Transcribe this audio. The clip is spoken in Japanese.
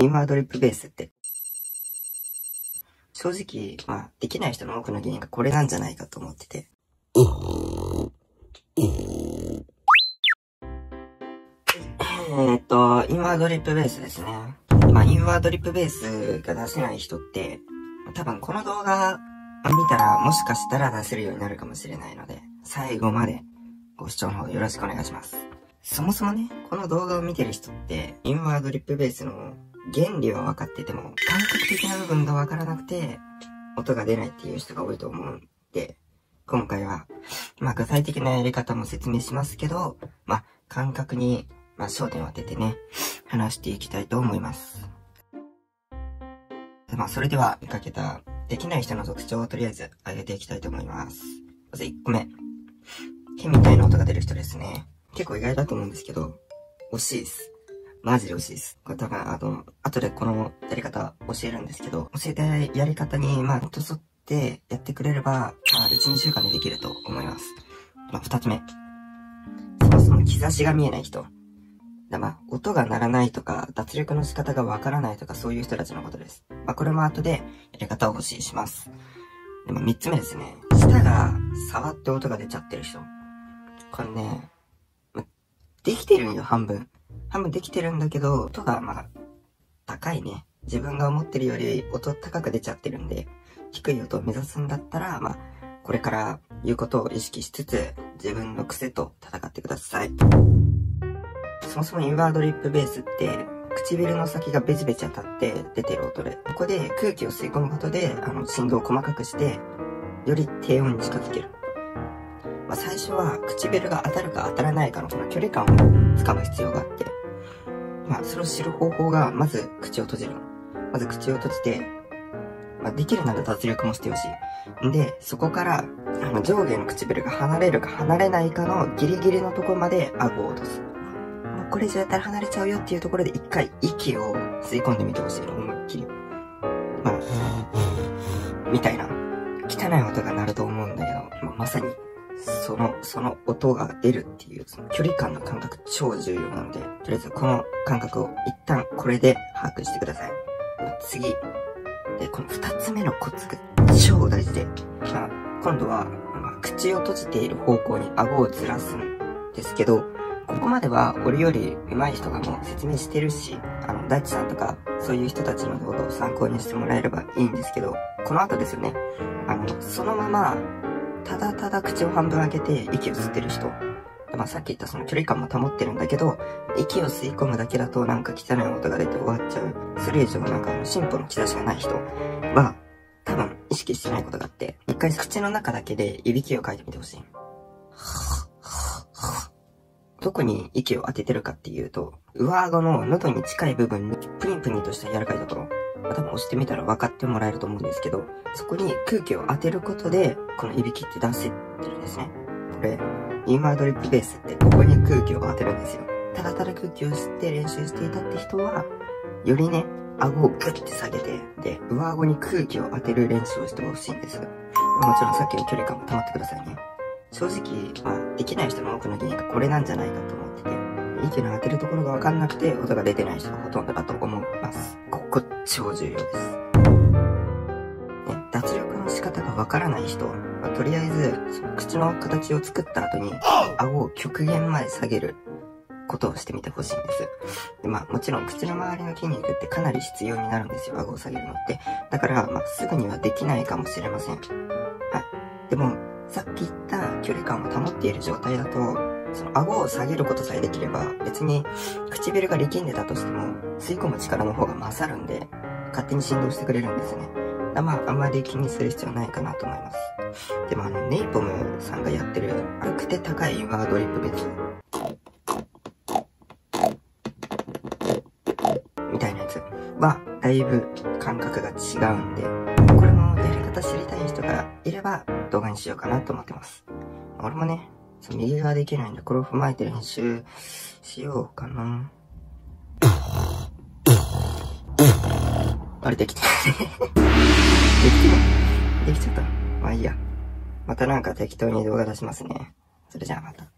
インワードリップベースって。正直、まあ、できない人の多くの原因がこれなんじゃないかと思ってて。えっと、インワードリップベースですね。まあ、インワードリップベースが出せない人って、多分この動画を見たらもしかしたら出せるようになるかもしれないので、最後までご視聴の方よろしくお願いします。そもそもね、この動画を見てる人って、インワードリップベースの原理は分かってても、感覚的な部分が分からなくて、音が出ないっていう人が多いと思うんで、今回は、まあ具体的なやり方も説明しますけど、まあ感覚に、まあ焦点を当ててね、話していきたいと思います。まあそれでは、見かけた、できない人の特徴をとりあえず上げていきたいと思います。まず1個目。剣みたいな音が出る人ですね。結構意外だと思うんですけど、惜しいです。マジで惜しいです。これ多分、あの、後でこのやり方教えるんですけど、教えたやり方に、まあ、と沿ってやってくれれば、まあ、1、2週間でできると思います。まあ、二つ目。そもそも兆しが見えない人。だまあ、音が鳴らないとか、脱力の仕方がわからないとか、そういう人たちのことです。まあ、これも後でやり方を欲しいします。でも三つ目ですね。舌が触って音が出ちゃってる人。これね、できてるんよ、半分。半分できてるんだけど、音がまあ、高いね。自分が思ってるより音高く出ちゃってるんで、低い音を目指すんだったら、まあ、これから言うことを意識しつつ、自分の癖と戦ってください。そもそもインワードリップベースって、唇の先がベチベチ当たって出てる音で、ここで空気を吸い込むことで、あの、振動を細かくして、より低音に近づける。まあ、最初は唇が当たるか当たらないかのこの距離感をつかむ必要があって、まあ、それを知る方法が、まず口を閉じる。まず口を閉じて、まあ、できるなら脱力もしてほしい。で、そこから、あの、上下の唇が離れるか離れないかのギリギリのところまで顎を落とす。もうこれ以上やったら離れちゃうよっていうところで一回息を吸い込んでみてほしいの、思いっきり。まあ、みたいな。汚い音が鳴ると思うんだけど、まあ、まさにその、その音が出るっていう、その距離感の感覚超重要なので、とりあえずこの感覚を一旦これで把握してください。次。で、この二つ目のコツが超大事で、まあ、今度は、まあ、口を閉じている方向に顎をずらすんですけど、ここまでは俺より上手い人がもう説明してるし、あの、大地さんとか、そういう人たちの動画を参考にしてもらえればいいんですけど、この後ですよね。あの、そのまま、ただただ口を半分開けて息を吸ってる人。まあさっき言ったその距離感も保ってるんだけど、息を吸い込むだけだとなんか汚い音が出て終わっちゃう。それ以上なんかあの進歩の兆しがない人は、多分意識してないことがあって、一回口の中だけでいびきをかいてみてほしい。どこに息を当ててるかっていうと、上顎の喉に近い部分にプニプニとした柔らかいところ。まあ、多分押してみたら分かってもらえると思うんですけど、そこに空気を当てることで、このいびきって出せてるんですね。これ、インワードリップベースってここに空気を当てるんですよ。ただただ空気を吸って練習していたって人は、よりね、顎をグッて下げて、で、上顎に空気を当てる練習をしてほしいんです。もちろんさっきの距離感も保ってくださいね。正直、まあ、できない人の多くの原因がこれなんじゃないかと思ってて、息の当てるところがわかんなくて、音が出てない人がほとんどだと思います。ここ超重要です。ね、脱力の仕方がわからない人は、まあ、とりあえず、口の形を作った後に、顎を極限まで下げることをしてみてほしいんです。で、まあ、もちろん口の周りの筋肉ってかなり必要になるんですよ、顎を下げるのって。だから、まあ、すぐにはできないかもしれません。はい。でも、さっき言った距離感を保っている状態だと、その顎を下げることさえできれば、別に唇が力んでたとしても、吸い込む力の方が勝るんで、勝手に振動してくれるんですね。まあ、あんまり気にする必要ないかなと思います。でもあの、ネイポムさんがやってる、軽くて高いワードリップ別みたいなやつは、だいぶ感覚が違うんで、これもやり方知りたい人がいれば動画にしようかなと思ってます。俺もね、右側できないんで、これを踏まえて練習しようかな。あれ、できてないできてないできちゃった。まあいいや。またなんか適当に動画出しますね。それじゃあまた。